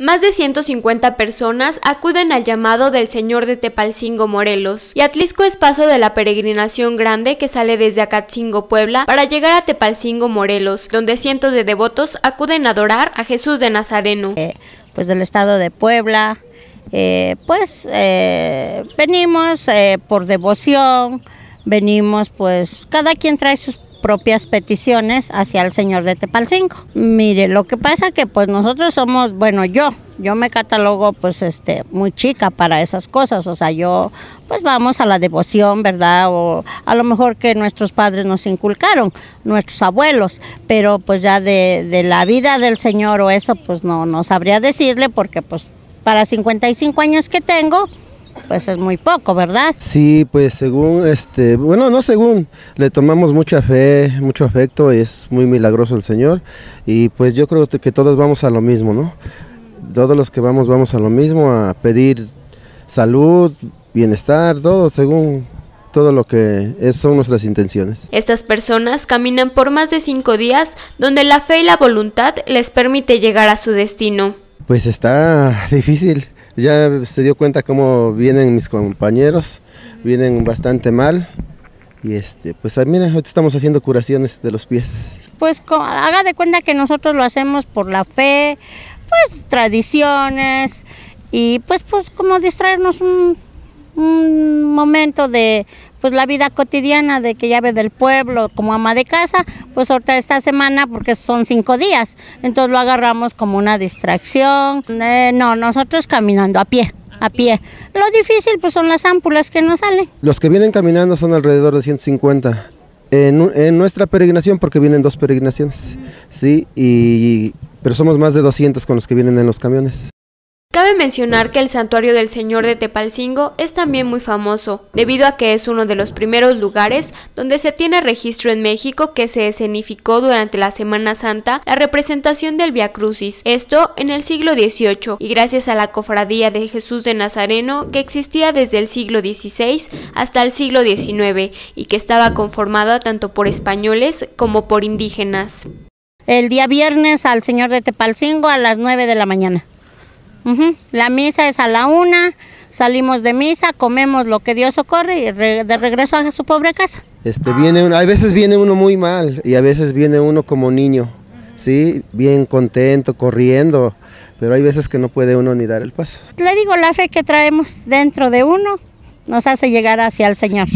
Más de 150 personas acuden al llamado del Señor de Tepalcingo, Morelos, y Atlisco es paso de la peregrinación grande que sale desde Acatzingo, Puebla, para llegar a Tepalcingo, Morelos, donde cientos de devotos acuden a adorar a Jesús de Nazareno. Eh, pues del estado de Puebla, eh, pues eh, venimos eh, por devoción, venimos pues, cada quien trae sus propias peticiones hacia el Señor de Tepalcingo. Mire, lo que pasa que pues nosotros somos, bueno, yo, yo me catalogo pues este muy chica para esas cosas, o sea, yo pues vamos a la devoción, ¿verdad? O a lo mejor que nuestros padres nos inculcaron, nuestros abuelos, pero pues ya de, de la vida del Señor o eso pues no, no sabría decirle porque pues para 55 años que tengo, pues es muy poco, ¿verdad? Sí, pues según, este, bueno, no según, le tomamos mucha fe, mucho afecto, es muy milagroso el Señor y pues yo creo que todos vamos a lo mismo, ¿no? Todos los que vamos vamos a lo mismo, a pedir salud, bienestar, todo según todo lo que es, son nuestras intenciones. Estas personas caminan por más de cinco días donde la fe y la voluntad les permite llegar a su destino. Pues está difícil, ya se dio cuenta cómo vienen mis compañeros, vienen bastante mal y este, pues ah, mira, ahorita estamos haciendo curaciones de los pies. Pues haga de cuenta que nosotros lo hacemos por la fe, pues tradiciones y pues pues como distraernos un, momento de pues la vida cotidiana de que llave del pueblo como ama de casa, pues ahorita esta semana porque son cinco días, entonces lo agarramos como una distracción. Eh, no, nosotros caminando a pie. A pie. Lo difícil pues son las ámpulas que nos salen. Los que vienen caminando son alrededor de 150. En, en nuestra peregrinación, porque vienen dos peregrinaciones, sí, y, pero somos más de 200 con los que vienen en los camiones. Cabe mencionar que el santuario del Señor de Tepalcingo es también muy famoso, debido a que es uno de los primeros lugares donde se tiene registro en México que se escenificó durante la Semana Santa la representación del Via Crucis, esto en el siglo XVIII, y gracias a la cofradía de Jesús de Nazareno que existía desde el siglo XVI hasta el siglo XIX y que estaba conformada tanto por españoles como por indígenas. El día viernes al Señor de Tepalcingo a las 9 de la mañana. La misa es a la una, salimos de misa, comemos lo que Dios socorre y re de regreso a su pobre casa. Este, viene, a veces viene uno muy mal y a veces viene uno como niño, ¿sí? bien contento, corriendo, pero hay veces que no puede uno ni dar el paso. Le digo, la fe que traemos dentro de uno nos hace llegar hacia el Señor.